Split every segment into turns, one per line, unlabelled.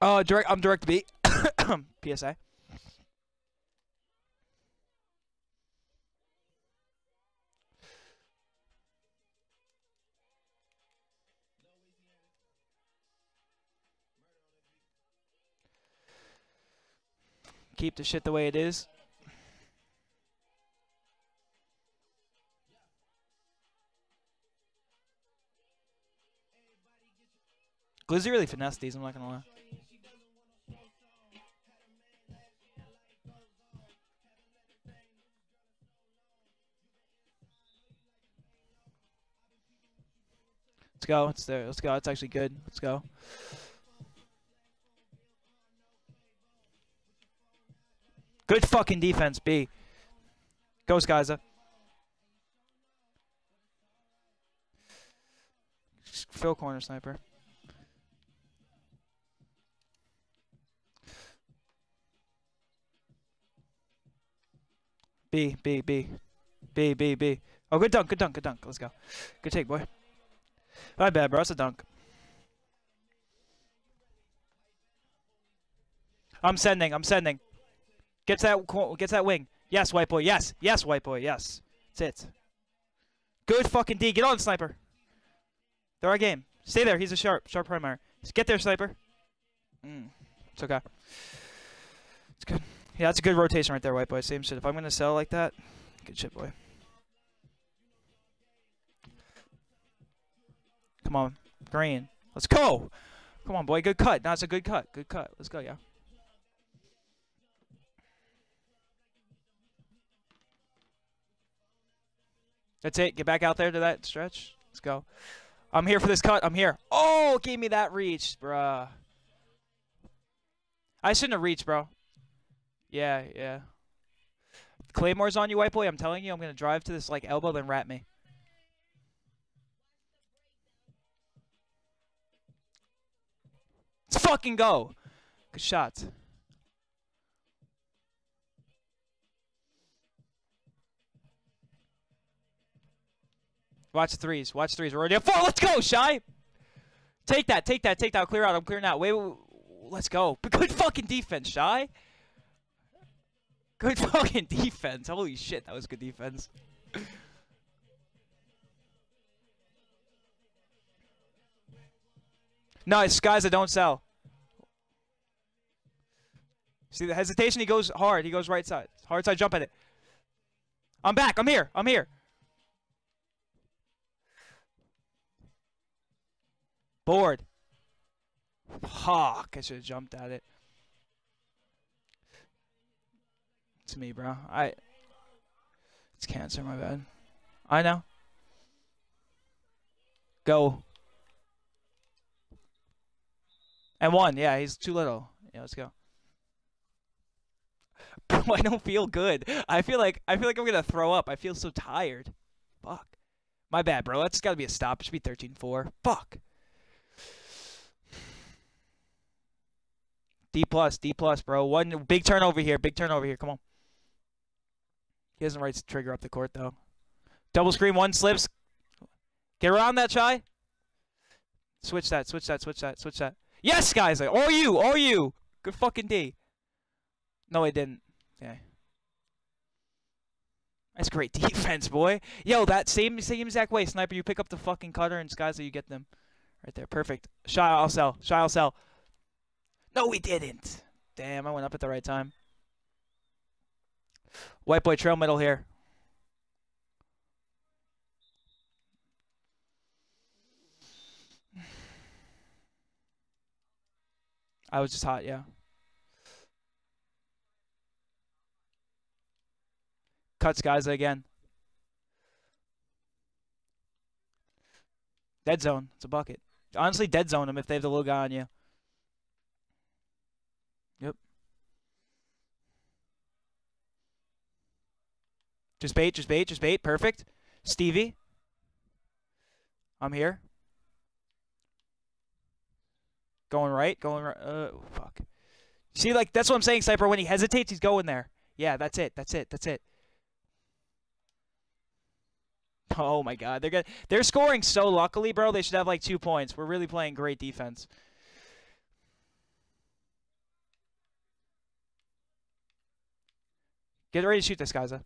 Uh, direct. I'm direct B. PSA. Keep the shit the way it is. Glizzy really finessed these, I'm not gonna lie. Go. It's there. Let's go. It's actually good. Let's go. Good fucking defense, B. Go, Skyza. Fill corner sniper. B, B, B. B, B, B. Oh, good dunk, good dunk, good dunk. Let's go. Good take, boy. My bad, bro. That's a dunk. I'm sending. I'm sending. Gets that gets that wing. Yes, white boy. Yes. Yes, white boy. Yes. That's it. Good fucking D. Get on, sniper. They're our game. Stay there. He's a sharp. Sharp primary. Just get there, sniper. Mm. It's okay. It's good. Yeah, that's a good rotation right there, white boy. Same shit. If I'm going to sell like that, good shit, boy. Come on. Green. Let's go. Come on, boy. Good cut. That's a good cut. Good cut. Let's go, yeah. That's it. Get back out there to that stretch. Let's go. I'm here for this cut. I'm here. Oh, gave me that reach, bruh. I shouldn't have reached, bro. Yeah, yeah. Claymore's on you, white boy. I'm telling you, I'm going to drive to this, like, elbow, then rat me. Let's fucking go. Good shot. Watch threes. Watch threes. We're four. Let's go, Shy. Take that. Take that. Take that. Clear out. I'm clearing out. Wait. Let's go. Good fucking defense, Shy. Good fucking defense. Holy shit. That was good defense. Nice. Guys that don't sell. See the hesitation? He goes hard. He goes right side. Hard side. Jump at it. I'm back. I'm here. I'm here. Board. Fuck. I should have jumped at it. It's me, bro. I. It's cancer, my bad. I know. Go. And one. Yeah, he's too little. Yeah, let's go. Bro, I don't feel good. I feel like I feel like I'm gonna throw up. I feel so tired. Fuck. My bad, bro. That's gotta be a stop. It should be 13-4. Fuck. D plus, D plus, bro. One big turnover here. Big turnover here. Come on. He doesn't right to trigger up the court though. Double screen, one slips. Get around that, Chai. Switch that, switch that, switch that, switch that. Yes, guys. Or you, or you. Good fucking D. No, I didn't. Yeah. That's great defense, boy. Yo, that same same exact way, sniper. You pick up the fucking cutter and skies, so you get them. Right there, perfect. Shy, I'll sell. Shy, I'll sell. No, we didn't. Damn, I went up at the right time. White boy trail middle here. I was just hot, yeah. Cuts guys again. Dead zone. It's a bucket. Honestly, dead zone them if they have the little guy on you. Yep. Just bait, just bait, just bait. Perfect. Stevie. I'm here. Going right, going right. Uh, oh, fuck. See, like that's what I'm saying, Cypher. When he hesitates, he's going there. Yeah, that's it. That's it. That's it. Oh my God, they're good. They're scoring so luckily, bro. They should have like two points. We're really playing great defense. Get ready to shoot this, Gaza.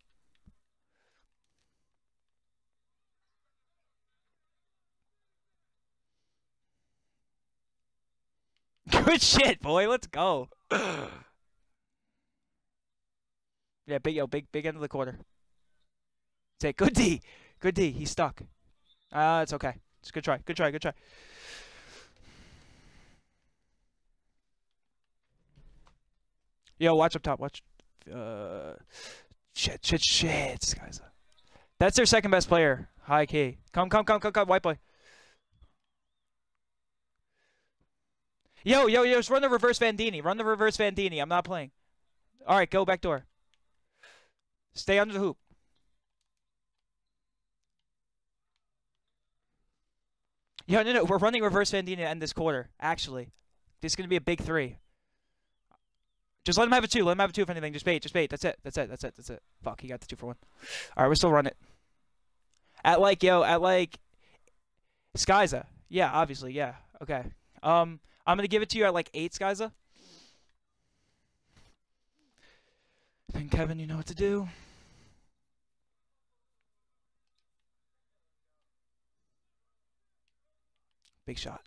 Good shit, boy. Let's go. yeah, big yo, big big end of the quarter. Say good D. Good D. He's stuck. Uh, it's okay. It's a good try. Good try. Good try. Yo, watch up top. Watch. Uh, shit, shit, shit. This guy's. That's their second best player. High key. Come, come, come, come, come. White boy. Yo, yo, yo, just run the reverse Vandini. Run the reverse Vandini. I'm not playing. All right, go back door. Stay under the hoop. Yeah, no, no, we're running reverse Vandini to end this quarter, actually. This is going to be a big three. Just let him have a two. Let him have a two if anything. Just bait. Just bait. That's it. That's it. That's it. That's it. Fuck, he got the two for one. All right, we're still run it. At like, yo, at like, Skyza. Yeah, obviously, yeah. Okay. Um, I'm gonna give it to you at like eight, Skyza. Then Kevin, you know what to do. Big shot.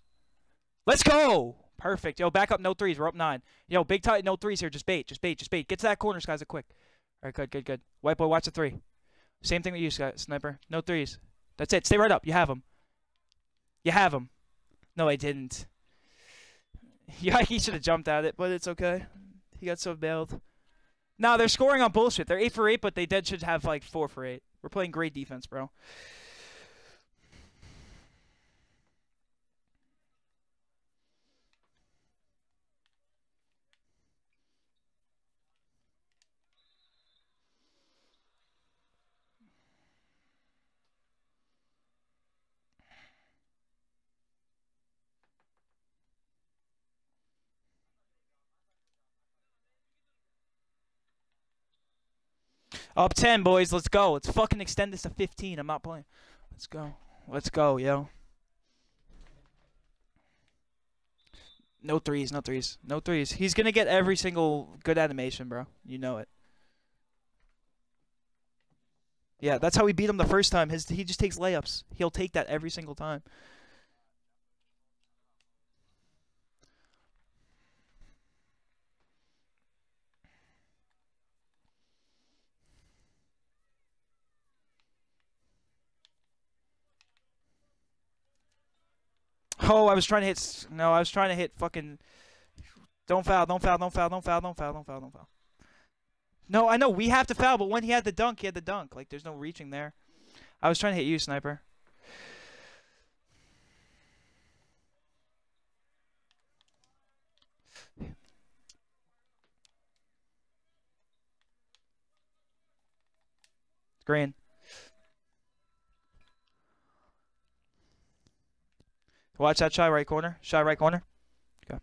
Let's go! Perfect. Yo, back up, no threes. We're up nine. Yo, big tight, no threes here. Just bait, just bait, just bait. Get to that corner, guys, quick. All right, good, good, good. White boy, watch the three. Same thing with you, sniper. No threes. That's it. Stay right up. You have him. You have him. No, I didn't. Yeah, he should have jumped at it, but it's okay. He got so bailed. Now they're scoring on bullshit. They're 8 for 8, but they dead should have like 4 for 8. We're playing great defense, bro. Up 10, boys. Let's go. Let's fucking extend this to 15. I'm not playing. Let's go. Let's go, yo. No threes, no threes, no threes. He's going to get every single good animation, bro. You know it. Yeah, that's how we beat him the first time. His He just takes layups. He'll take that every single time. Oh, I was trying to hit. No, I was trying to hit fucking. Don't foul, don't foul, don't foul, don't foul, don't foul, don't foul, don't foul. No, I know we have to foul, but when he had the dunk, he had the dunk. Like, there's no reaching there. I was trying to hit you, sniper. Green. Watch that shy right corner. Shy right corner. Okay.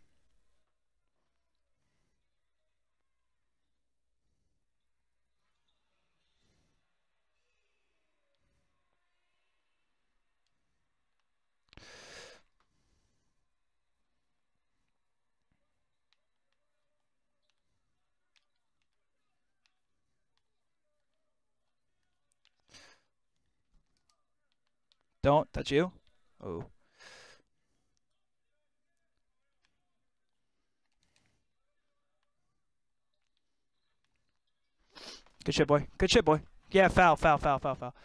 Don't. That's you. Oh. Good shit, boy. Good shit, boy. Yeah, foul, foul, foul, foul, foul.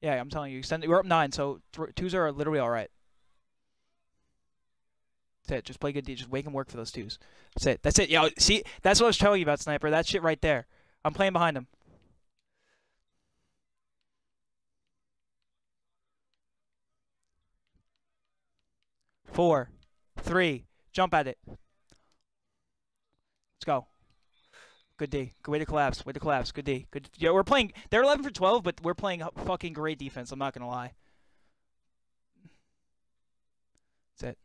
Yeah, I'm telling you, send, we're up nine, so twos are literally all right. That's it. Just play good D. Just wake and work for those twos. That's it. That's it. Yo, see, that's what I was telling you about, Sniper. That shit right there. I'm playing behind him. Four, three, jump at it. Let's go. Good D. Good way to collapse. Way to collapse. Good D. Good. Yeah, we're playing. They're 11 for 12, but we're playing fucking great defense. I'm not gonna lie. That's it.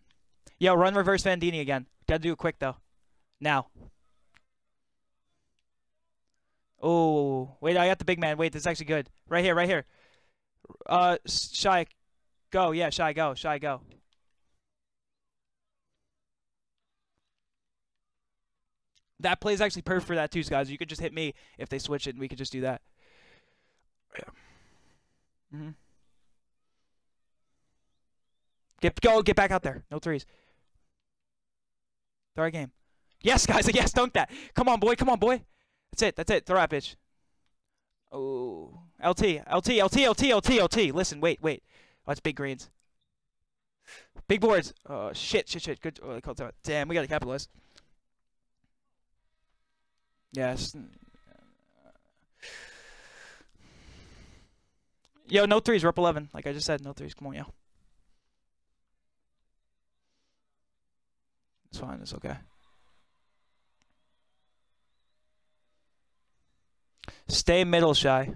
Yo, run reverse Vandini again. Gotta do it quick though. Now. Oh, wait, I got the big man. Wait, this is actually good. Right here, right here. Uh, Shy, go. Yeah, Shy, go. Shy, go. That play is actually perfect for that too, guys. You could just hit me if they switch it, and we could just do that. Yeah. Mm-hmm. Get go, get back out there. No threes. Throw our game. Yes, guys. Yes, dunk that. Come on, boy. Come on, boy. That's it. That's it. Throw that bitch. Oh, LT, LT, LT, LT, LT, LT. Listen, wait, wait. Oh, it's big greens. Big boards. Oh shit, shit, shit. Good. Oh. Damn, we gotta capitalize. Yes. Yo, no threes. We're up 11. Like I just said, no threes. Come on, yo. It's fine. It's okay. Stay middle, Shy.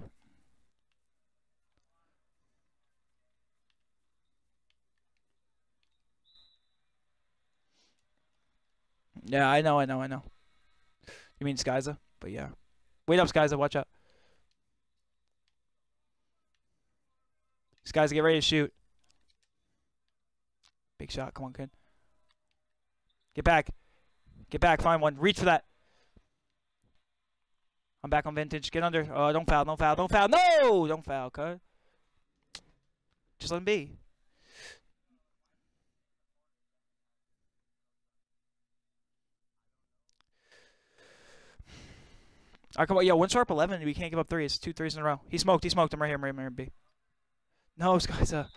Yeah, I know, I know, I know. You mean Skyza? But yeah. Wait up, Skyza. Watch out. Skyza, get ready to shoot. Big shot. Come on, kid. Get back. Get back. Find one. Reach for that. I'm back on vintage. Get under. Oh, don't foul. Don't foul. Don't foul. No! Don't foul, cuz. Just let him be. All right, come on. Yo, one sharp 11. We can't give up threes. Two threes in a row. He smoked. He smoked. I'm right here. I'm right here. I'm right here. B. No, guy's a.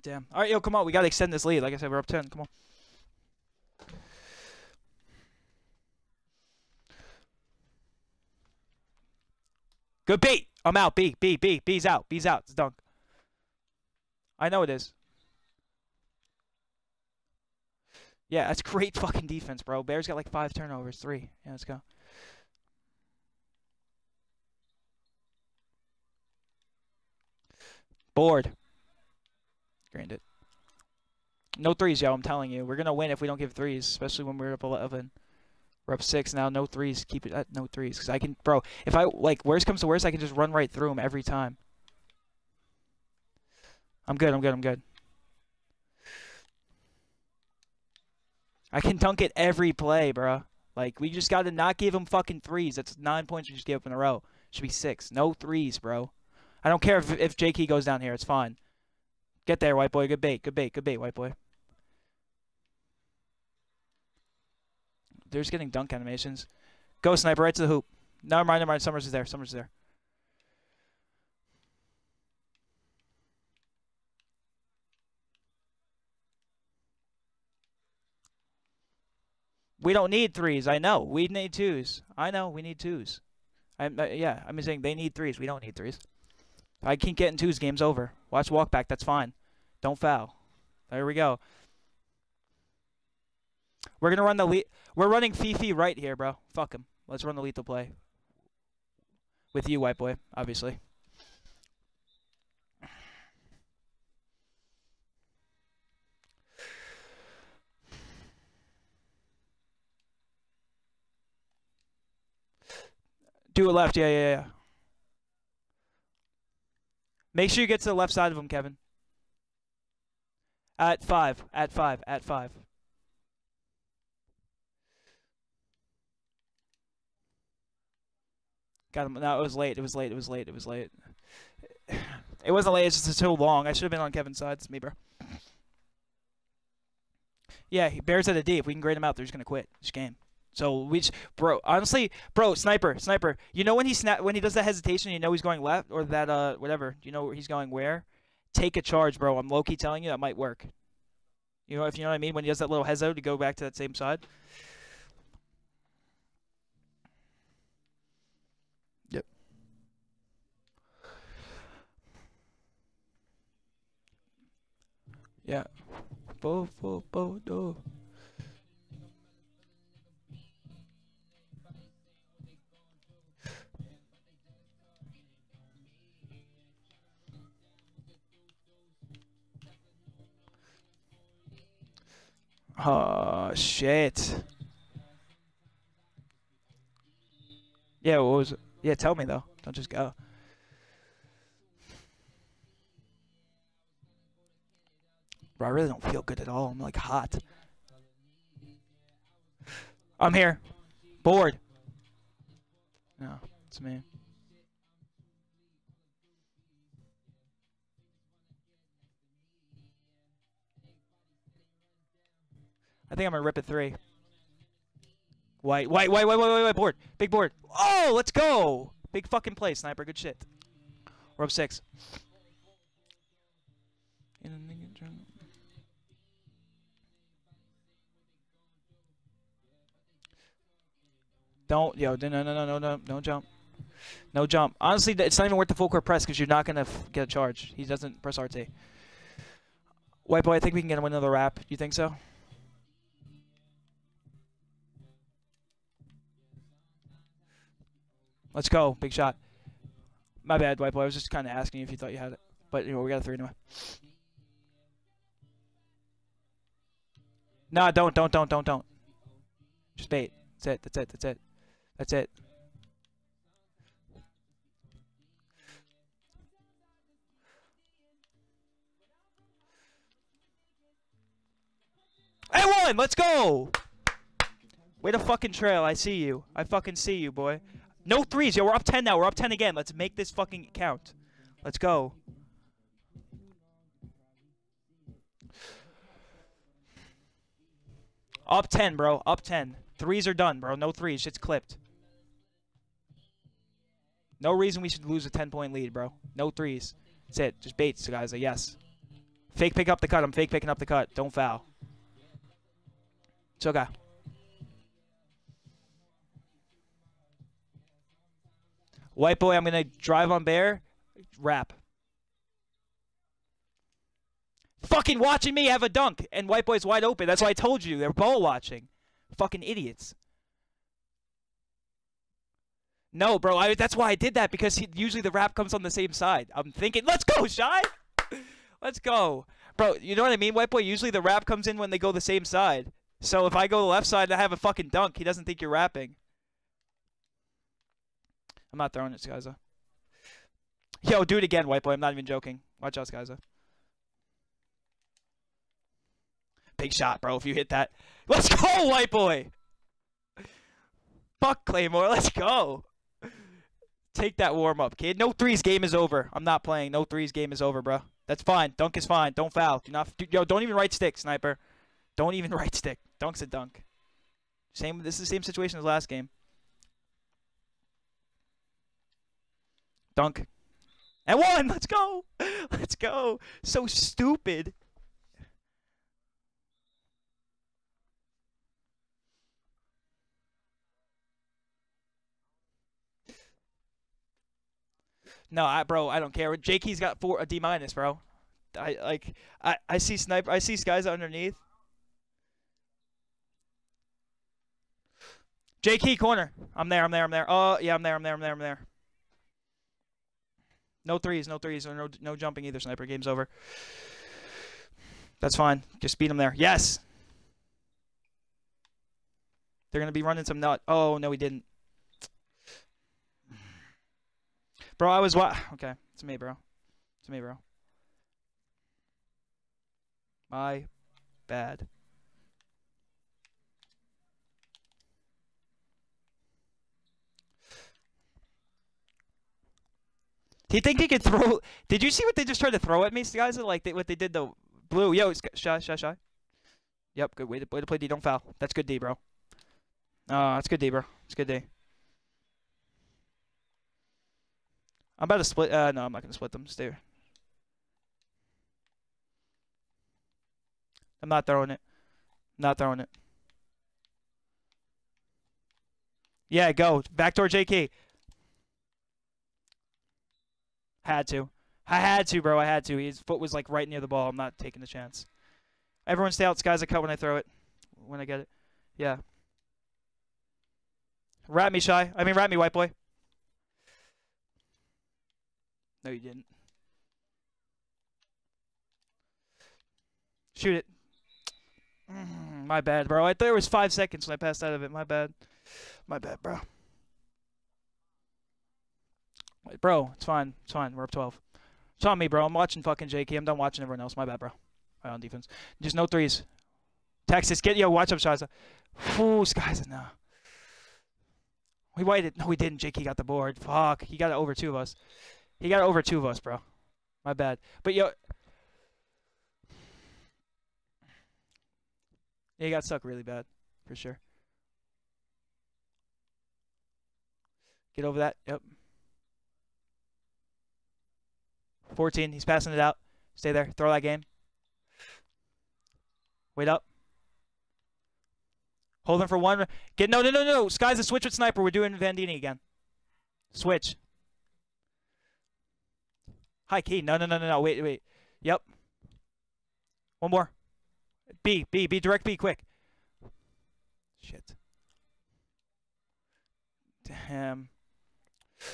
Damn. All right, yo, come on. We got to extend this lead. Like I said, we're up 10. Come on. Good beat. I'm out. B, B, B. B's out. B's out. It's dunk. I know it is. Yeah, that's great fucking defense, bro. Bears got like five turnovers. Three. Yeah, let's go. Board. Granted. No threes, yo. I'm telling you. We're going to win if we don't give threes, especially when we're up 11. We're up six now. No threes. Keep it at no threes. Because I can, bro, if I, like, worst comes to worst, I can just run right through them every time. I'm good. I'm good. I'm good. I can dunk it every play, bro. Like, we just got to not give them fucking threes. That's nine points we just gave up in a row. Should be six. No threes, bro. I don't care if, if J.K. goes down here. It's fine. Get there, white boy. Good bait. Good bait. Good bait, white boy. They're just getting dunk animations. Go, sniper, right to the hoop. Never mind, never mind. Summers is there. Summers is there. We don't need threes. I know. We need twos. I know. We need twos. I'm uh, yeah. I'm saying they need threes. We don't need threes. I can't get in twos, game's over. Watch walk back. That's fine. Don't foul. There we go. We're gonna run the. We're running Fifi right here, bro. Fuck him. Let's run the lethal play. With you, white boy, obviously. Do it left. Yeah, yeah, yeah. Make sure you get to the left side of him, Kevin. At five. At five. At five. Got him. No, it was late. It was late. It was late. It was late. It wasn't late. It's just so long. I should have been on Kevin's side. It's me, bro. Yeah, he bears at a D. If we can grade him out, they're just gonna quit this game. So which bro, honestly, bro, sniper, sniper. You know when he snap when he does that hesitation, you know he's going left or that uh whatever. You know he's going where? Take a charge, bro. I'm low key telling you that might work. You know if you know what I mean when he does that little hezo to go back to that same side. Yep. Yeah. Bo bo bo do. Oh, shit. Yeah, what was it? Yeah, tell me though. Don't just go. Bro, I really don't feel good at all. I'm like hot. I'm here. Bored. No, it's me. I think I'm gonna rip it three. White, white, white, white, white, white, white, board. Big board. Oh, let's go. Big fucking play, sniper. Good shit. We're up six. Don't, yo, no, no, no, no, no, don't jump. No jump. Honestly, it's not even worth the full court press because you're not going to get a charge. He doesn't press RT. White boy, I think we can get him another wrap. You think so? Let's go. Big shot. My bad, white boy. I was just kind of asking you if you thought you had it. But, you know, we got a three anyway. Nah, don't, don't, don't, don't, don't. Just bait. That's it. That's it. That's it. That's it. I won! Let's go! Way to fucking trail. I see you. I fucking see you, boy. No threes. Yo, we're up 10 now. We're up 10 again. Let's make this fucking count. Let's go. Up 10, bro. Up 10. Threes are done, bro. No threes. Shit's clipped. No reason we should lose a 10-point lead, bro. No threes. That's it. Just baits, guys. Yes. Fake pick up the cut. I'm fake picking up the cut. Don't foul. It's okay. White boy, I'm going to drive on bear. Wrap. Fucking watching me have a dunk. And white boy's wide open. That's why I told you. They're ball watching. Fucking idiots. No, bro. I, that's why I did that. Because he, usually the rap comes on the same side. I'm thinking, let's go, Shy. let's go. Bro, you know what I mean, white boy? Usually the rap comes in when they go the same side. So if I go the left side and I have a fucking dunk, he doesn't think you're rapping. I'm not throwing it, Skyza. Yo, do it again, white boy. I'm not even joking. Watch out, Skyza. Big shot, bro, if you hit that. Let's go, white boy! Fuck Claymore, let's go! Take that warm-up, kid. No threes, game is over. I'm not playing. No threes, game is over, bro. That's fine. Dunk is fine. Don't foul. Do not. Yo, don't even right stick, sniper. Don't even right stick. Dunk's a dunk. Same. This is the same situation as last game. Dunk. And one! Let's go! Let's go! So stupid. No, I bro, I don't care. Jakey's got four a D minus, bro. I like I I see sniper I see guys underneath. JK corner. I'm there, I'm there, I'm there. Oh yeah, I'm there, I'm there, I'm there, I'm there. No threes, no threes, or no no jumping either. Sniper, game's over. That's fine. Just beat him there. Yes. They're gonna be running some nut. Oh no, he didn't. Bro, I was what? Okay, it's me, bro. It's me, bro. My bad. Do you think he could throw? Did you see what they just tried to throw at me, guys? Like they, what they did the blue. Yo, shy, shy, shy. Yep, good way to, way to play D. Don't foul. That's good D, bro. Oh, that's good D, bro. It's good D. I'm about to split. Uh, no, I'm not gonna split them. Stay. Here. I'm not throwing it. Not throwing it. Yeah, go. back Backdoor JK. Had to. I had to, bro. I had to. His foot was like right near the ball. I'm not taking the chance. Everyone stay out. Skyza cut when I throw it. When I get it. Yeah. Rat me, Shy. I mean, rat me, white boy. No, you didn't. Shoot it. Mm, my bad, bro. I thought it was five seconds when I passed out of it. My bad. My bad, bro. Bro, it's fine. It's fine. We're up 12. It's on me, bro. I'm watching fucking JK. I'm done watching everyone else. My bad, bro. Right on defense. Just no threes. Texas, get yo, watch up shots. Ooh, Skies no. We waited. No, we didn't. JK got the board. Fuck. He got it over two of us. He got over two of us, bro. My bad. But yo, yeah, he got stuck really bad, for sure. Get over that. Yep. 14. He's passing it out. Stay there. Throw that game. Wait up. Hold him for one. Get no, no, no, no. Skyza switch with sniper. We're doing Vandini again. Switch. High key. No, no, no, no, no. Wait, wait. Yep. One more. B, B, B. Direct B, quick. Shit. Damn.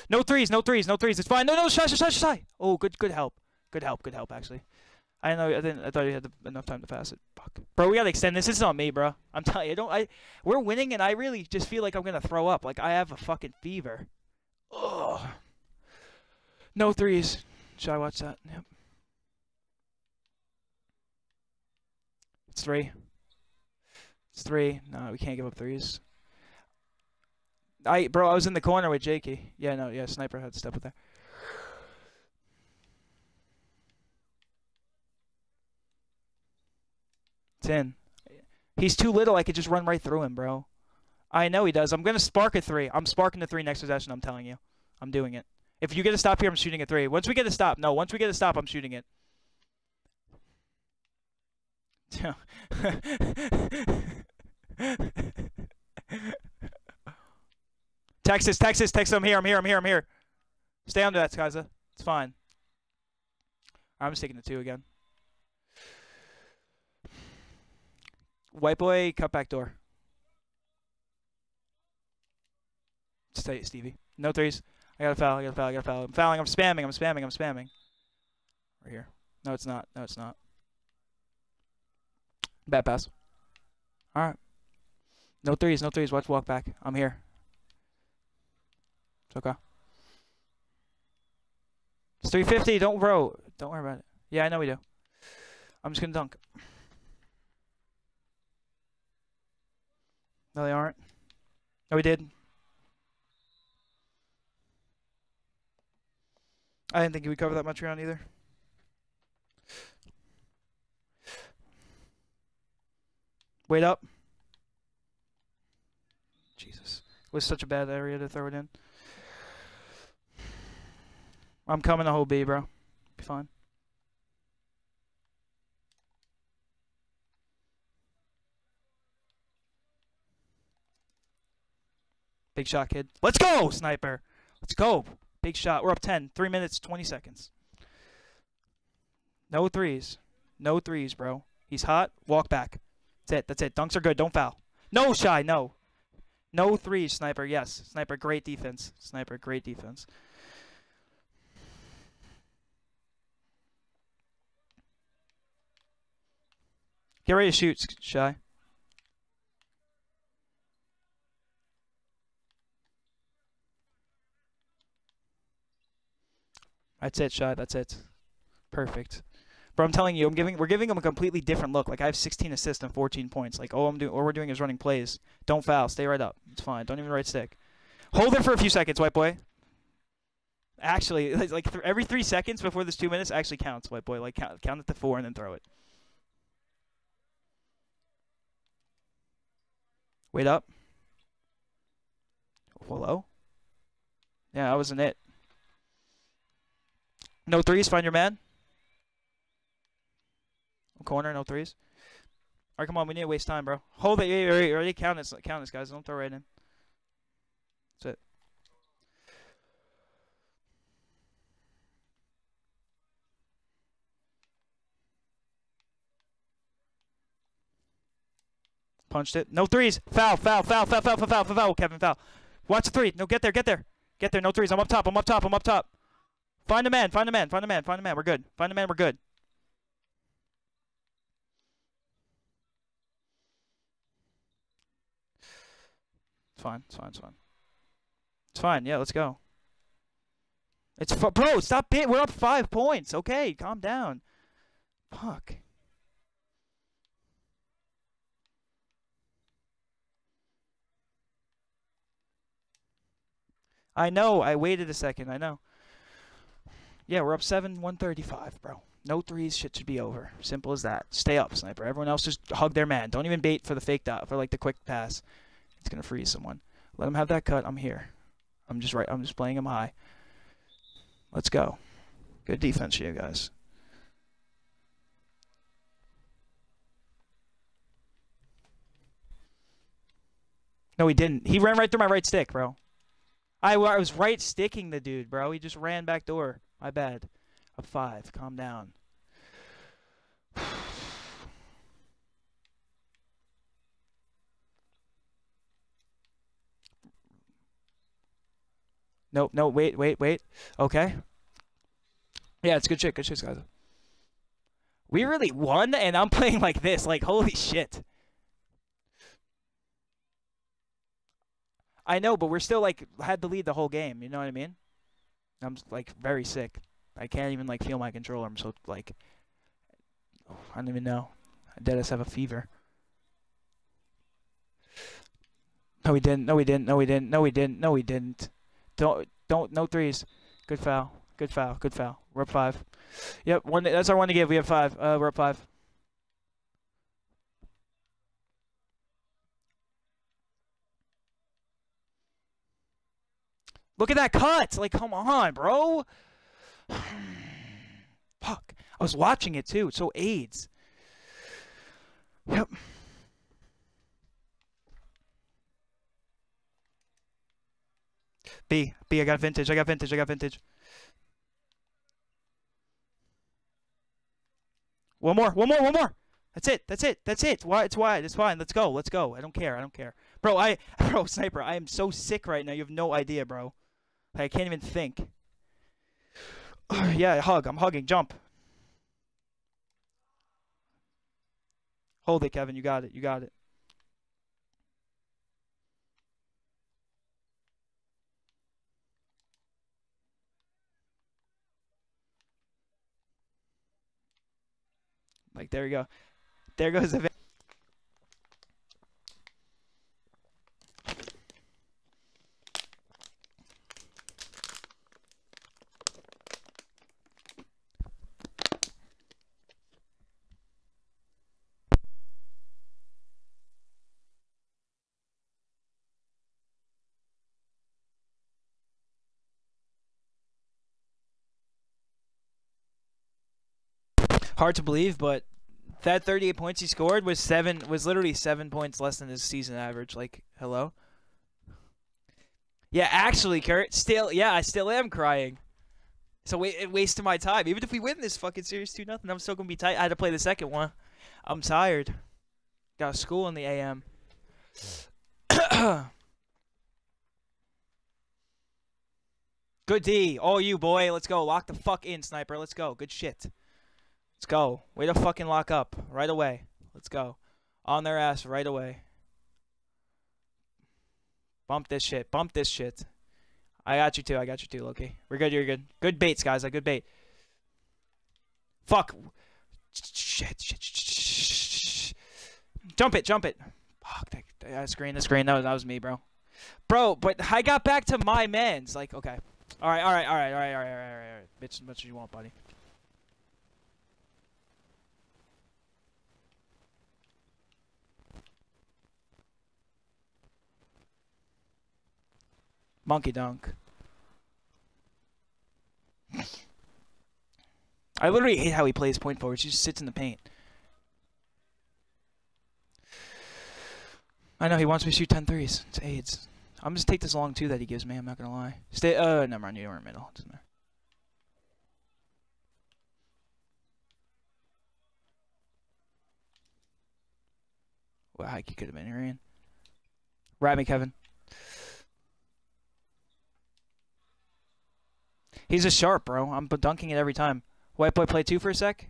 No threes, no threes, no threes. It's fine. No, no, shy, shy, shy, shy. Oh, good, good help. Good help, good help, actually. I know. I didn't. I thought you had the, enough time to pass it. Fuck, bro. We gotta extend this. This is on me, bro. I'm telling you. I don't. I. We're winning, and I really just feel like I'm gonna throw up. Like I have a fucking fever. Ugh. No threes. Should I watch that? Yep. It's three. It's three. No, we can't give up threes. I, bro, I was in the corner with Jakey. Yeah, no, yeah, sniper had step with there. Ten. He's too little. I could just run right through him, bro. I know he does. I'm gonna spark a three. I'm sparking the three next possession. I'm telling you. I'm doing it. If you get a stop here, I'm shooting a three. Once we get a stop, no. Once we get a stop, I'm shooting it. Texas, Texas, Texas. I'm here. I'm here. I'm here. I'm here. Stay under that, Skyza. It's fine. I'm just taking the two again. White boy, cut back door. Stay, Stevie. No threes. I got a foul. I got a foul. I got a foul. I'm fouling. I'm spamming. I'm spamming. I'm spamming. Right here. No, it's not. No, it's not. Bad pass. All right. No threes. No threes. Watch walk back. I'm here. It's okay. It's 350. Don't bro. Don't worry about it. Yeah, I know we do. I'm just gonna dunk. No, they aren't. No, we did. I didn't think we covered that much ground either. Wait up. Jesus. It was such a bad area to throw it in. I'm coming the whole B, bro. Be fine. Big shot, kid. Let's go, sniper. Let's go. Big shot. We're up 10. 3 minutes, 20 seconds. No threes. No threes, bro. He's hot. Walk back. That's it. That's it. Dunks are good. Don't foul. No, Shy. No. No threes, Sniper. Yes. Sniper, great defense. Sniper, great defense. Get ready to shoot, Shy. That's it, Shy. That's it. Perfect. But I'm telling you, I'm giving we're giving him a completely different look. Like I have 16 assists and 14 points. Like all I'm doing, all we're doing is running plays. Don't foul. Stay right up. It's fine. Don't even right stick. Hold it for a few seconds, white boy. Actually, like th every three seconds before this two minutes actually counts, white boy. Like count, count it to four and then throw it. Wait up. Hello? Yeah, that wasn't it. No threes, find your man. Corner, no threes. All right, come on, we need to waste time, bro. Hold it, already, already count this, count this, guys. Don't throw right in. That's it. Punched it. No threes. Foul, foul, foul, foul, foul, foul, foul, foul, foul. Kevin, foul. Watch the three. No, get there, get there. Get there, no threes. I'm up top, I'm up top, I'm up top. Find a man, find a man, find a man, find a man. We're good. Find a man, we're good. It's fine, it's fine, it's fine. It's fine, yeah, let's go. It's bro. Stop it. We're up five points. Okay, calm down. Fuck. I know. I waited a second. I know. Yeah, we're up seven, one thirty-five, bro. No threes. Shit should be over. Simple as that. Stay up, sniper. Everyone else just hug their man. Don't even bait for the fake dot for like the quick pass. It's gonna freeze someone. Let him have that cut. I'm here. I'm just right. I'm just playing him high. Let's go. Good defense, you guys. No, he didn't. He ran right through my right stick, bro. I, I was right sticking the dude, bro. He just ran back door. My bad. Up five. Calm down. Nope, no, wait, wait, wait. Okay. Yeah, it's good shit, good shit, guys. We really won, and I'm playing like this. Like, holy shit. I know, but we're still, like, had the lead the whole game. You know what I mean? I'm, like, very sick. I can't even, like, feel my controller. I'm so, like, oh, I don't even know. Deadass have a fever. No, we didn't. No, we didn't. No, we didn't. No, we didn't. No, we didn't. Don't don't no threes. Good foul. Good foul. Good foul. We're up five. Yep, one that's our one to give. We have five. Uh we're up five. Look at that cut! Like, come on, bro. Fuck. I was watching it too. So AIDS. Yep. B, B, I got vintage, I got vintage, I got vintage. One more, one more, one more. That's it, that's it, that's it. Why? It's wide, it's fine. Let's go, let's go. I don't care, I don't care. Bro, I, bro, Sniper, I am so sick right now. You have no idea, bro. I can't even think. yeah, hug, I'm hugging, jump. Hold it, Kevin, you got it, you got it. Like there you go. There goes the. Hard to believe, but that 38 points he scored was seven was literally seven points less than his season average. Like, hello. Yeah, actually, Kurt, still, yeah, I still am crying. So it wasted my time. Even if we win this fucking series two nothing, I'm still gonna be tight. I had to play the second one. I'm tired. Got school in the AM. Good D. All you, boy. Let's go. Lock the fuck in, sniper. Let's go. Good shit. Let's go. Way to fucking lock up. Right away. Let's go. On their ass right away. Bump this shit. Bump this shit. I got you too. I got you too, Loki. We're good. You're good. Good baits, guys. A good bait. Fuck. Shit. Shit. shit. Jump it. Jump it. Fuck. The that screen. The screen. That was, that was me, bro. Bro, but I got back to my men's. Like, okay. All right. All right. All right. All right. All right. All right. All right. Bitch, as much as you want, buddy. Monkey dunk. I literally hate how he plays point forward. He just sits in the paint. I know he wants me to shoot 10 threes. It's AIDS. I'm just take this long too that he gives me. I'm not gonna lie. Stay. Uh, never mind. You were in middle. Doesn't matter. Hike you could have been Ian? Ride me, Kevin. He's a sharp, bro. I'm dunking it every time. White boy play two for a sec.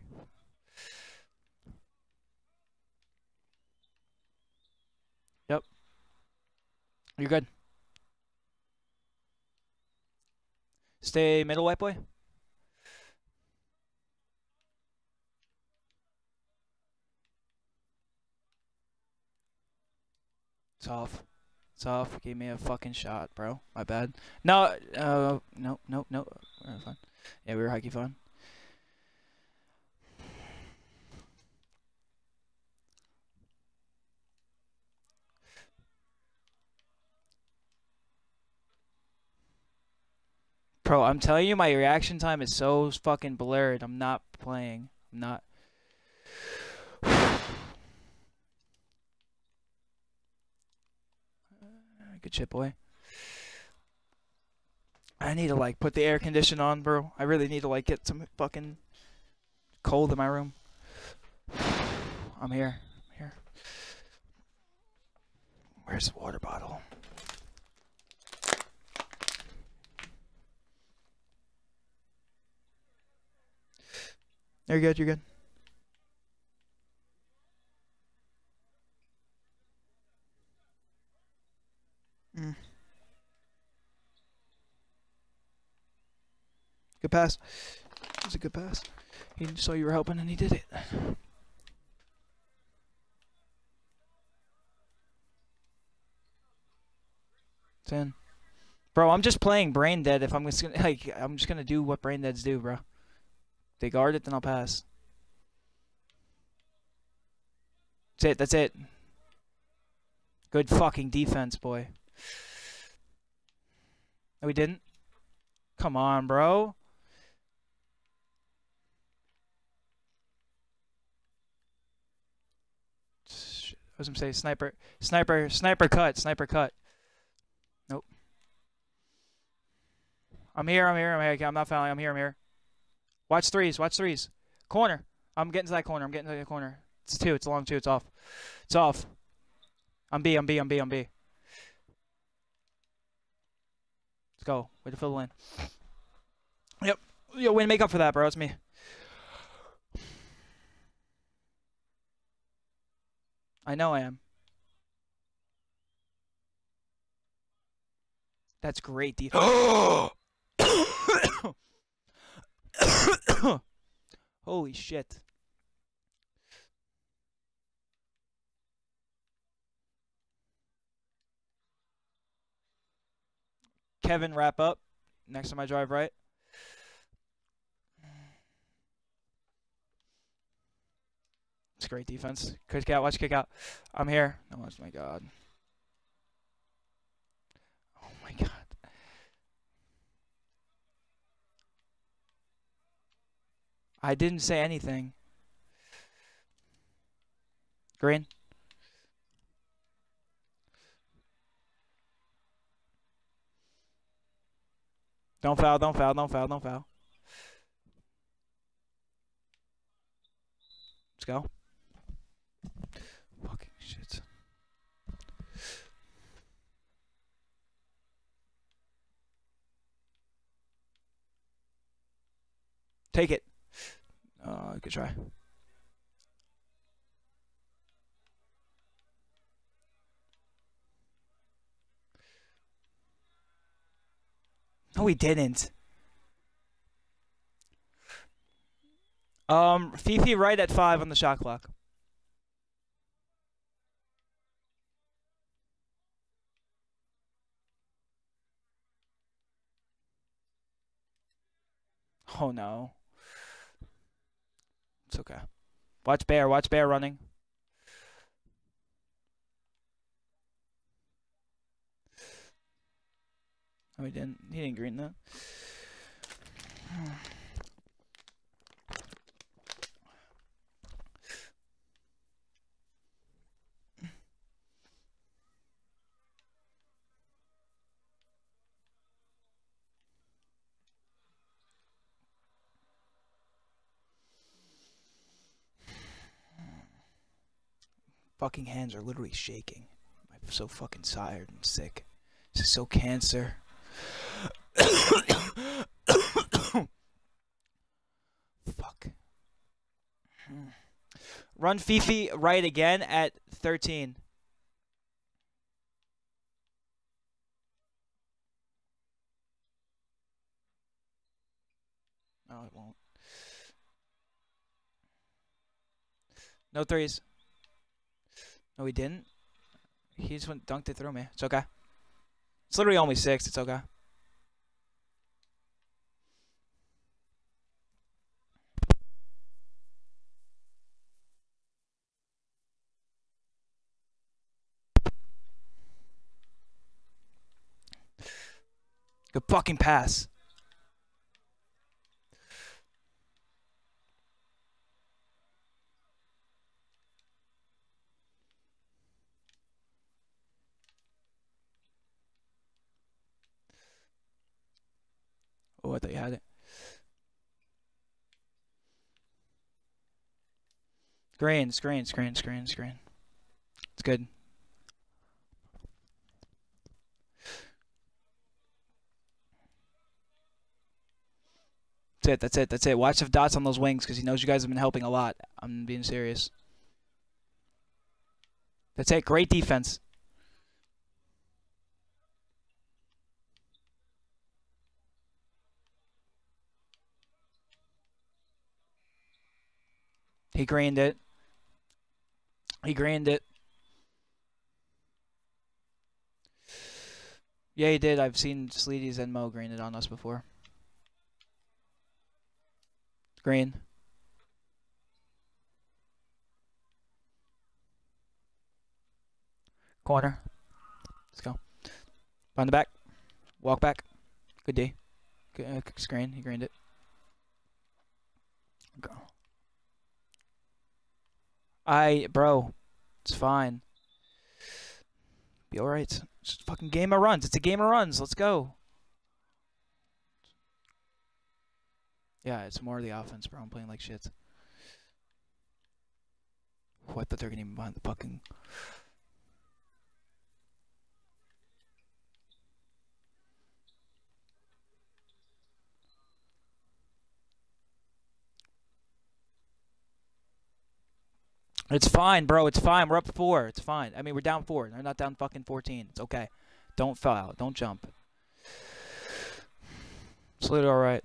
Yep. You're good. Stay middle, white boy. It's off. It's off. Gave me a fucking shot, bro. My bad. No, uh, no, no, no. Yeah, we were hiking fun. Bro, I'm telling you, my reaction time is so fucking blurred. I'm not playing. I'm not. Good shit, boy. I need to like put the air condition on, bro. I really need to like get some fucking cold in my room. I'm here. I'm here. Where's the water bottle? You're good, you're good. Mm. Good pass. It was a good pass. He saw you were helping and he did it. Ten. Bro, I'm just playing brain dead if I'm just gonna like I'm just gonna do what brain deads do, bro. They guard it, then I'll pass. That's it, that's it. Good fucking defense, boy. No, we didn't. Come on, bro. I was gonna say sniper, sniper, sniper cut, sniper cut. Nope. I'm here, I'm here, I'm here. Okay, I'm not fouling. I'm here, I'm here. Watch threes, watch threes. Corner. I'm getting to that corner. I'm getting to that corner. It's two. It's a long two. It's off. It's off. I'm B, I'm B, I'm B, I'm B. Let's go. Way to fill the lane. Yep. Yo, way to make up for that, bro. It's me. I know I am. That's great D. Holy shit. Kevin wrap up. Next time I drive right. It's great defense. Kick out. Watch kick out. I'm here. Oh my god. Oh my god. I didn't say anything. Green. Don't foul, don't foul, don't foul, don't foul. Let's go. Shit. Take it. Uh, good try. No, he didn't. Um, Fifi right at five on the shot clock. Oh no. It's okay. Watch Bear. Watch Bear running. Oh, he didn't. He didn't green that. Fucking hands are literally shaking. I'm so fucking tired and sick. This is so cancer. Fuck. Run Fifi right again at 13. No, it won't. No threes. No, he didn't. He just went dunked it through me. It's okay. It's literally only six. It's okay. Good fucking pass. Screen, screen, screen, screen, screen. It's good. That's it. That's it. That's it. Watch the dots on those wings because he knows you guys have been helping a lot. I'm being serious. That's it. Great defense. He greened it. He greened it. Yeah, he did. I've seen Sleeties and Mo green it on us before. Green. Corner. Let's go. Find the back. Walk back. Good D. Good, uh, screen. He greened it. Go. I, bro, it's fine. Be alright. It's a fucking game of runs. It's a game of runs. Let's go. Yeah, it's more of the offense, bro. I'm playing like shit. Oh, I thought they were gonna behind the fucking. It's fine, bro. It's fine. We're up four. It's fine. I mean, we're down four. They're not down fucking 14. It's okay. Don't foul. Don't jump. It's literally alright.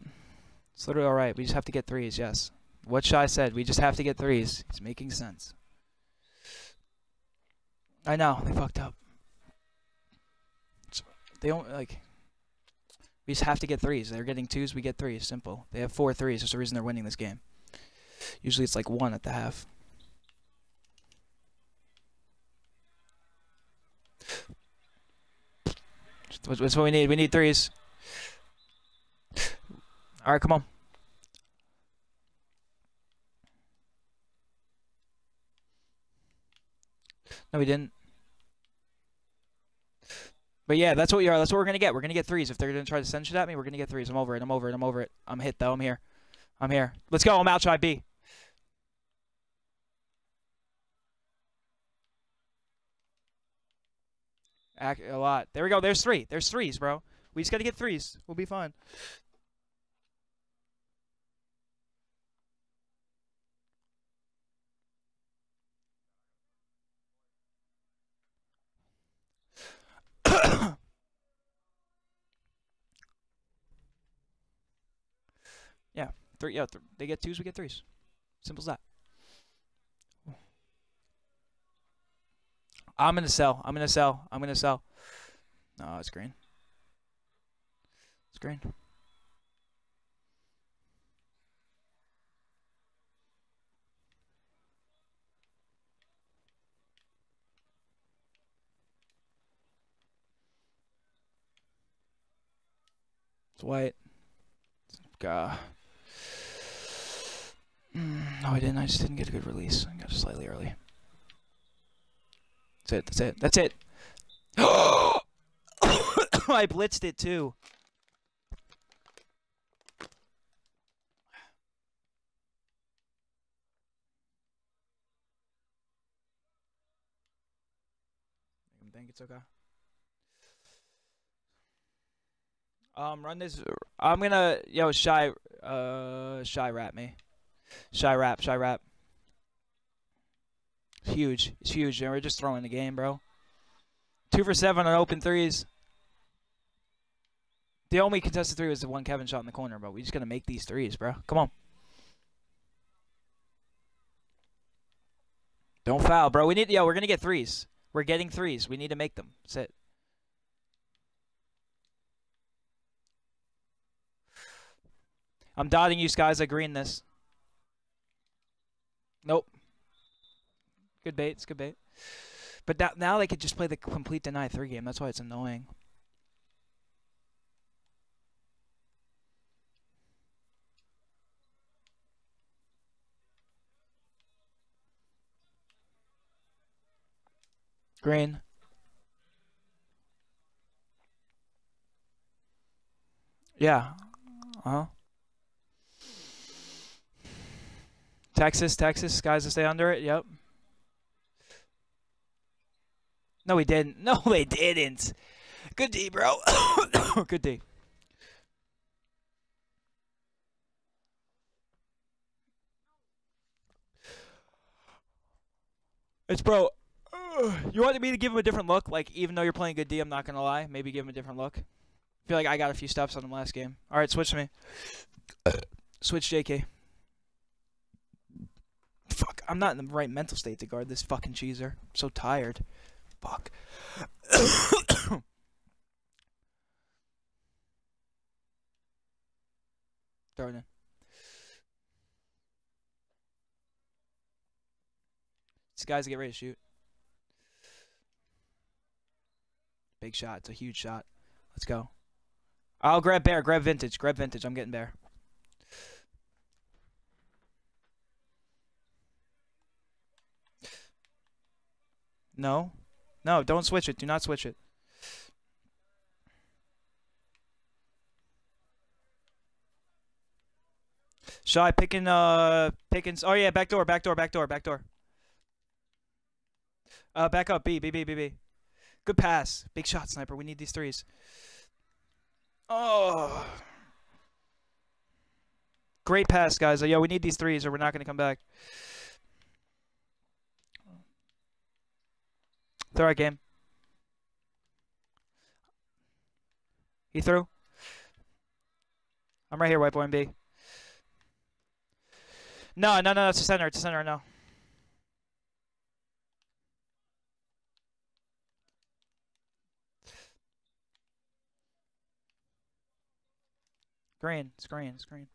It's literally alright. We just have to get threes, yes. What Shy said. We just have to get threes. It's making sense. I know. They fucked up. They don't, like... We just have to get threes. They're getting twos. We get threes. Simple. They have four threes. There's a reason they're winning this game. Usually it's like one at the half. That's what we need. We need threes. All right, come on. No, we didn't. But yeah, that's what we are. That's what we're gonna get. We're gonna get threes. If they're gonna try to send shit at me, we're gonna get threes. I'm over it. I'm over it. I'm over it. I'm hit though. I'm here. I'm here. Let's go. I'm outside B. a lot. There we go. There's three. There's threes, bro. We just got to get threes. We'll be fine. yeah, three. Yeah, th they get twos. We get threes. Simple as that. I'm gonna sell. I'm gonna sell. I'm gonna sell. No, it's green. It's green. It's white. God. Mm, no, I didn't. I just didn't get a good release. I got slightly early. That's it. That's it. That's it. I blitzed it too. I think it's okay. Um, run this. I'm gonna yo shy, uh, shy wrap me, shy wrap, shy wrap. It's huge. It's huge. And we're just throwing the game, bro. Two for seven on open threes. The only contested three was the one Kevin shot in the corner, but we just gotta make these threes, bro. Come on. Don't foul, bro. We need yo, we're gonna get threes. We're getting threes. We need to make them. That's it. I'm dotting you guys. I this. Nope. Good bait. It's good bait. But now, now they could just play the complete deny three game. That's why it's annoying. Green. Yeah. Uh-huh. Texas, Texas, guys to stay under it. Yep. No, we didn't. No, they didn't. Good D, bro. Good D. It's bro. You wanted me to give him a different look, like even though you're playing good D, I'm not gonna lie. Maybe give him a different look. I feel like I got a few steps on him last game. All right, switch to me. Switch JK. Fuck, I'm not in the right mental state to guard this fucking cheeser. I'm so tired. Fuck. Throw it in. These guys get ready to shoot. Big shot. It's a huge shot. Let's go. I'll grab bear. Grab vintage. Grab vintage. I'm getting bear. No. No, don't switch it. Do not switch it. Shy picking uh picking oh yeah, back door, back door, back door, back door. Uh back up, B, B, B, B, B. Good pass. Big shot, sniper. We need these threes. Oh. Great pass, guys. Yo, we need these threes or we're not gonna come back. Throw our game. He threw. I'm right here, white boy and B. No, no, no, it's a center. It's a center, no. Green. It's green. It's green.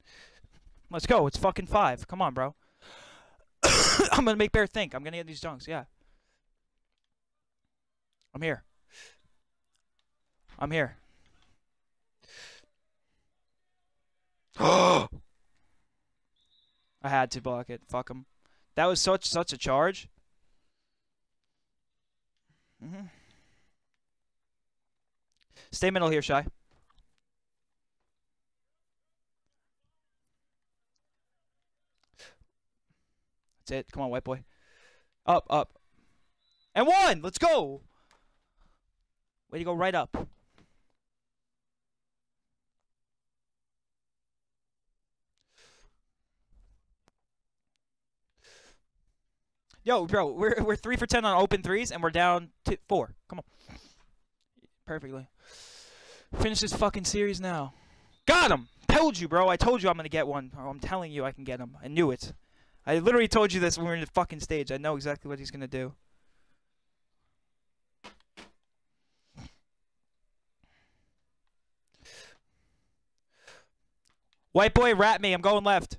Let's go. It's fucking five. Come on, bro. I'm gonna make Bear think. I'm gonna get these dunks. Yeah. I'm here. I'm here. I had to block it. Fuck him. That was such such a charge. Mm -hmm. Stay middle here, Shy. That's it. Come on, white boy. Up, up. And one! Let's go! Way to go right up. Yo, bro, we're we're three for ten on open threes, and we're down to four. Come on, perfectly. Finish this fucking series now. Got him. Told you, bro. I told you I'm gonna get one. I'm telling you I can get him. I knew it. I literally told you this when we were in the fucking stage. I know exactly what he's gonna do. White boy, rat me. I'm going left.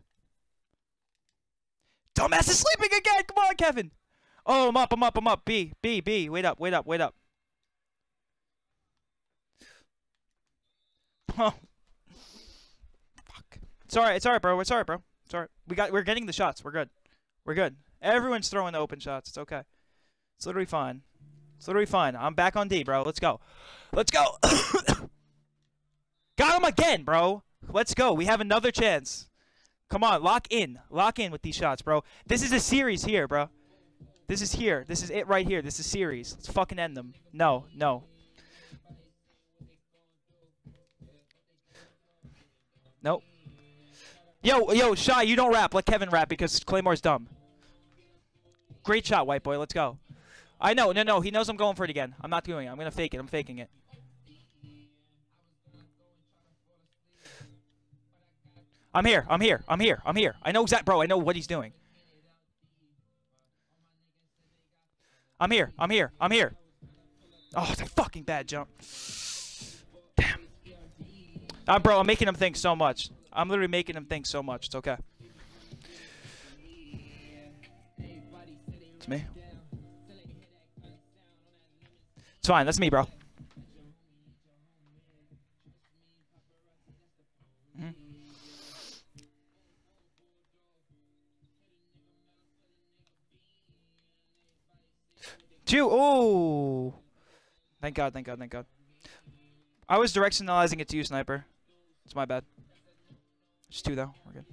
Dumbass is sleeping again. Come on, Kevin. Oh, I'm up. I'm up. I'm up. B, B, B. Wait up. Wait up. Wait up. Oh. Fuck. It's alright. It's alright, bro. It's alright, bro. It's alright. We got. We're getting the shots. We're good. We're good. Everyone's throwing the open shots. It's okay. It's literally fine. It's literally fine. I'm back on D, bro. Let's go. Let's go. got him again, bro. Let's go. We have another chance. Come on, lock in. Lock in with these shots, bro. This is a series here, bro. This is here. This is it right here. This is a series. Let's fucking end them. No, no. Nope. Yo, yo, Shy, you don't wrap. Let Kevin wrap because Claymore's dumb. Great shot, white boy. Let's go. I know. No, no. He knows I'm going for it again. I'm not doing it. I'm going to fake it. I'm faking it. I'm here. I'm here. I'm here. I'm here. I know exact, bro. I know what he's doing. I'm here. I'm here. I'm here. Oh, it's a fucking bad jump. Damn. Uh, bro, I'm making him think so much. I'm literally making him think so much. It's okay. It's me. It's fine. That's me, bro. Two. Oh. Thank God. Thank God. Thank God. I was directionalizing it to you, sniper. It's my bad. Just two though. We're good.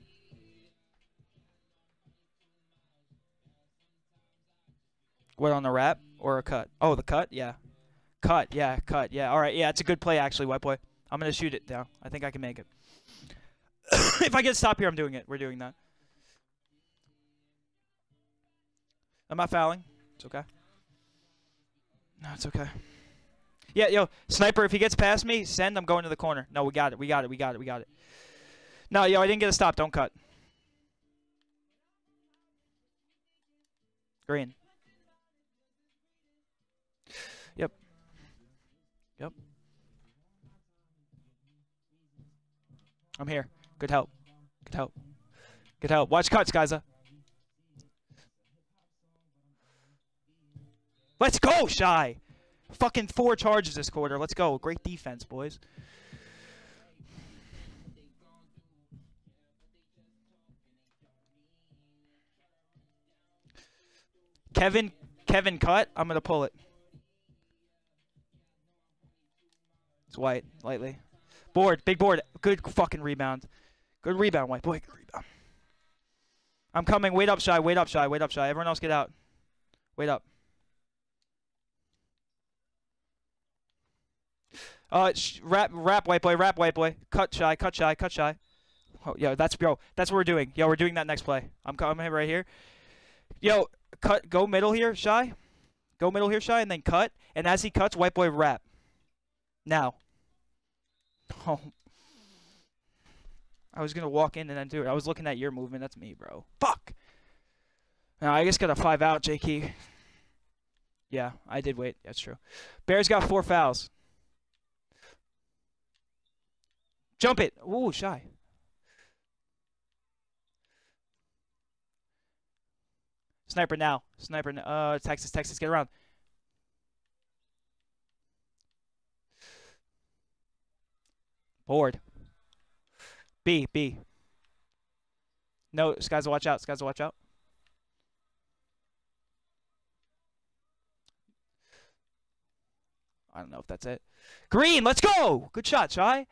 What on the wrap or a cut? Oh, the cut. Yeah. Cut. Yeah. Cut. Yeah. All right. Yeah. It's a good play actually, white boy. I'm gonna shoot it down. I think I can make it. if I get stop here, I'm doing it. We're doing that. Am I fouling? It's okay. No, it's okay. Yeah, yo, sniper. If he gets past me, send. I'm going to the corner. No, we got it. We got it. We got it. We got it. No, yo, I didn't get a stop. Don't cut. Green. Yep. Yep. I'm here. Good help. Good help. Good help. Watch cuts, guys. Let's go, Shy. Fucking four charges this quarter. Let's go. Great defense, boys. Kevin, Kevin cut. I'm gonna pull it. It's white, lightly. Board, big board. Good fucking rebound. Good rebound, white boy. Good rebound. I'm coming. Wait up, shy. Wait up, shy. Wait up, shy. Everyone else, get out. Wait up. Uh, wrap, wrap, white boy, wrap, white boy. Cut shy, cut shy, cut shy. Oh, yo, that's bro. That's what we're doing. Yo, we're doing that next play. I'm coming right here. Yo, cut. Go middle here, shy. Go middle here, shy, and then cut. And as he cuts, white boy, wrap. Now. Oh. I was gonna walk in and then do it. I was looking at your movement. That's me, bro. Fuck. Now I just got a five out, J Key. Yeah, I did wait. That's true. Bears got four fouls. Jump it. Ooh, shy. Sniper now. Sniper. n- Uh, Texas, Texas, get around. Board. B, B. No, Skies, will watch out. Skies, will watch out. I don't know if that's it. Green, let's go. Good shot, Shy.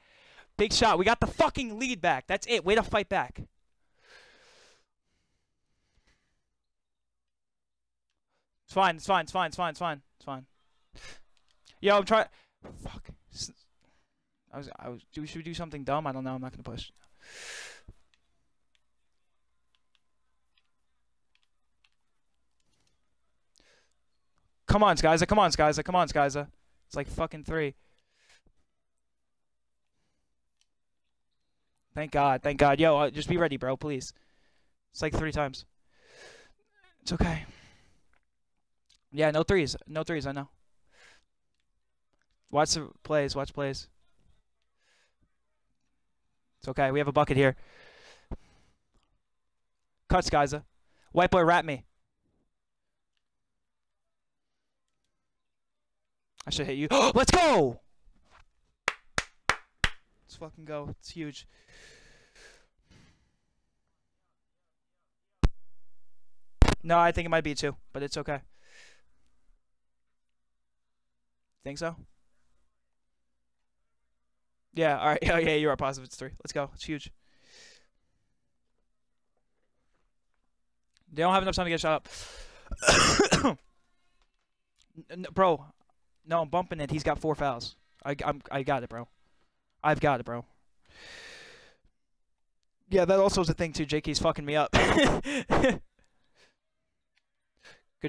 Big shot. We got the fucking lead back. That's it. Way to fight back. It's fine. It's fine. It's fine. It's fine. It's fine. It's fine. Yo, I'm trying. Fuck. I was. I was. Do should we do something dumb? I don't know. I'm not gonna push. Come on, Skyza. Come on, Skyza. Come on, Skyza. It's like fucking three. Thank God. Thank God. Yo, uh, just be ready, bro. Please. It's like three times. It's okay. Yeah, no threes. No threes, I know. Watch the plays. Watch plays. It's okay. We have a bucket here. Cuts, Skyza. White boy, rat me. I should hit you. Let's go! Let's fucking go. It's huge. No, I think it might be two, but it's okay. Think so? Yeah, alright. Oh, yeah, you are positive. It's three. Let's go. It's huge. They don't have enough time to get shot up. Bro, no, I'm bumping it. He's got four fouls. I, I'm, I got it, bro. I've got it, bro. Yeah, that also was a thing too. JK's fucking me up. good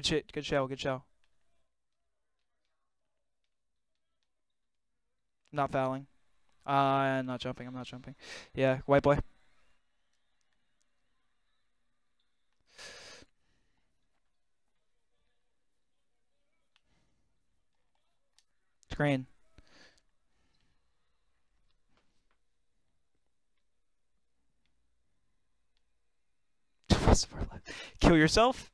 shit. Good show. Good show. Not fouling. Uh, I'm not jumping. I'm not jumping. Yeah, white boy. Screen. Screen. Kill yourself?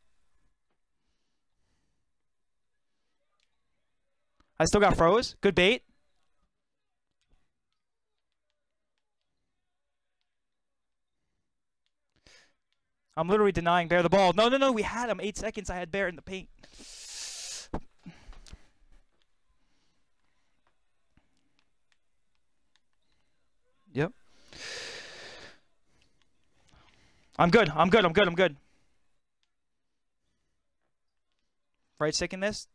I still got froze. Good bait. I'm literally denying Bear the ball. No, no, no. We had him. Eight seconds. I had Bear in the paint. Yep. I'm good. I'm good. I'm good. I'm good. Right stick in this.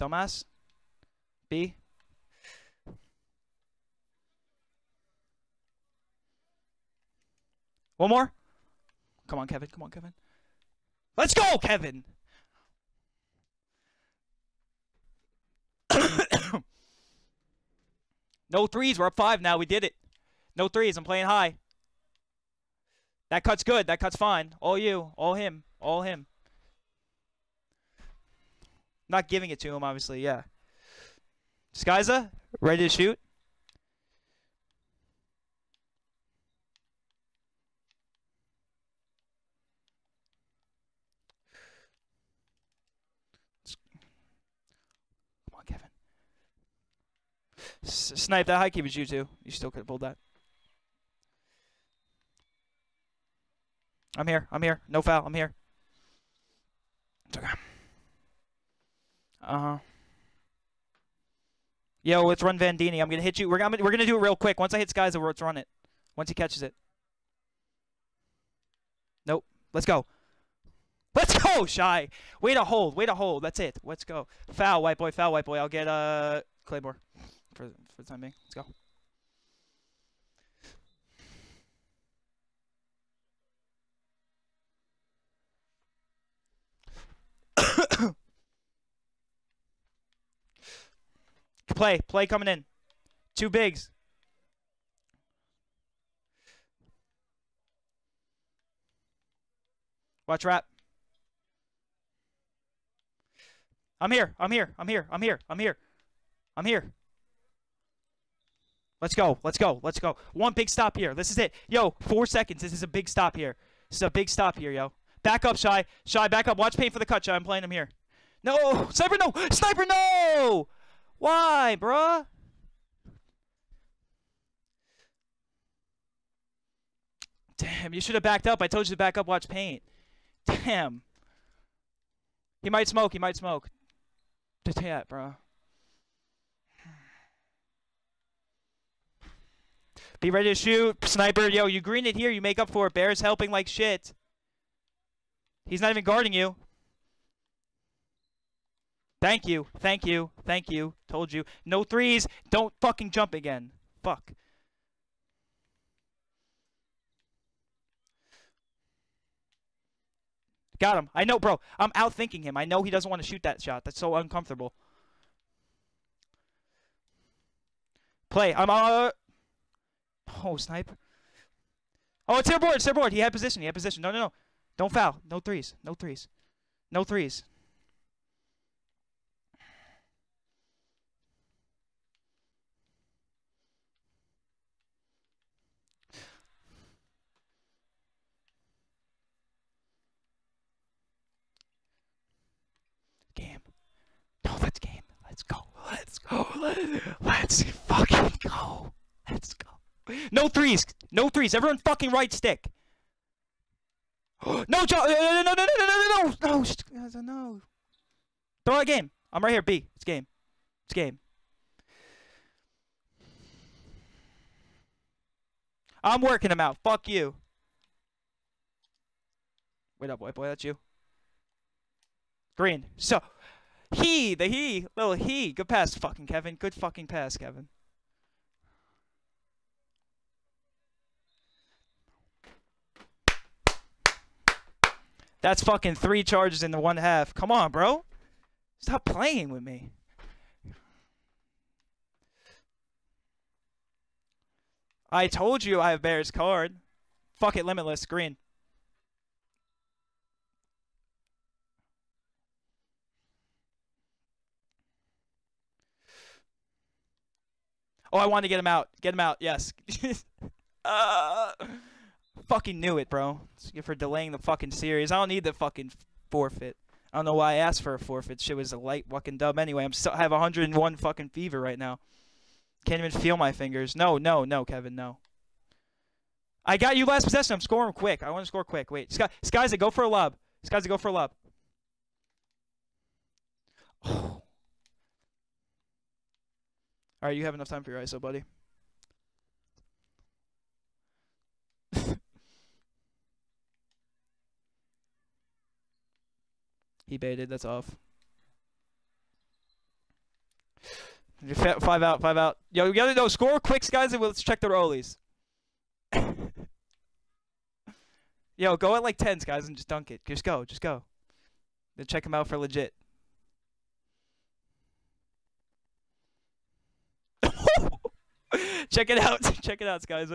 Dumbass. B. One more. Come on, Kevin. Come on, Kevin. Let's go, Kevin. no threes. We're up five now. We did it. No threes. I'm playing high. That cut's good. That cut's fine. All you. All him. All him. Not giving it to him, obviously. Yeah. Skyza, ready to shoot? Come on, Kevin. Snipe that high key was you too. You still could have pulled that. I'm here. I'm here. No foul. I'm here. It's okay. Uh huh. Yo, let's run Vandini. I'm gonna hit you. We're gonna we're gonna do it real quick. Once I hit Skies, let's run it. Once he catches it. Nope. Let's go. Let's go, Shy. Way to hold. Way to hold. That's it. Let's go. Foul, white boy. Foul, white boy. I'll get uh Claymore for for the time being. Let's go. Play. Play coming in. Two bigs. Watch wrap. I'm here. I'm here. I'm here. I'm here. I'm here. I'm here. Let's go. Let's go. Let's go. One big stop here. This is it. Yo, four seconds. This is a big stop here. This is a big stop here, yo. Back up, Shy. Shy, back up. Watch paint for the cut, Shy. I'm playing him here. No! Sniper, no! Sniper, no! Why, bruh? Damn, you should have backed up. I told you to back up, watch paint. Damn. He might smoke. He might smoke. Just Yeah, bro. Be ready to shoot. Sniper, yo, you green it here. You make up for it. Bear's helping like shit. He's not even guarding you. Thank you. Thank you. Thank you. Told you. No threes. Don't fucking jump again. Fuck. Got him. I know, bro. I'm outthinking him. I know he doesn't want to shoot that shot. That's so uncomfortable. Play. I'm uh Oh, sniper. Oh, it's airborne. It's airborne. He had position. He had position. No, no, no. Don't foul. No threes. No threes. No threes. Game. No, that's game. Let's go. Let's go. Let's fucking go. Let's go. No threes. No threes. Everyone fucking right stick. No, Joe. No, no, no, no, no, no, no, no, no, no. Throw a game. I'm right here. B. It's game. It's game. I'm working him out. Fuck you. Wait up, white boy. That's you. Green. So, he, the he, little he. Good pass, fucking Kevin. Good fucking pass, Kevin. That's fucking three charges in the one half. Come on, bro. Stop playing with me. I told you I have Bears card. Fuck it, limitless. Green. Oh, I want to get him out. Get him out. Yes. uh, fucking knew it, bro. For delaying the fucking series. I don't need the fucking forfeit. I don't know why I asked for a forfeit. Shit was a light fucking dub anyway. I'm still I have 101 fucking fever right now. Can't even feel my fingers. No, no, no, Kevin, no. I got you last possession. I'm scoring quick. I want to score quick. Wait, Sky, Skies, go for a lob. Skies, go for a lob. Oh. All right, you have enough time for your ISO, buddy. He baited. That's off. Five out, five out. Yo, gotta know, score quick, guys, and let's check the rollies. Yo, go at like tens, guys, and just dunk it. Just go, just go. Then check him out for legit. check it out. check it out, guys.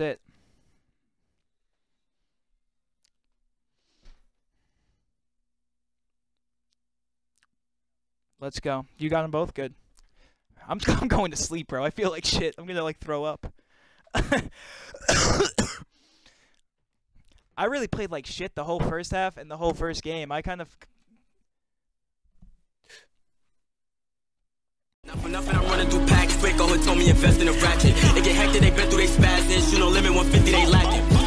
That's it. Let's go. You got them both good. I'm I'm going to sleep, bro. I feel like shit. I'm gonna like throw up. I really played like shit the whole first half and the whole first game. I kind of
For nothing, I'm running through packs quick. all it told me invest in a ratchet. They get hectic, they been through they spazzes. You know, limit 150, they lacking.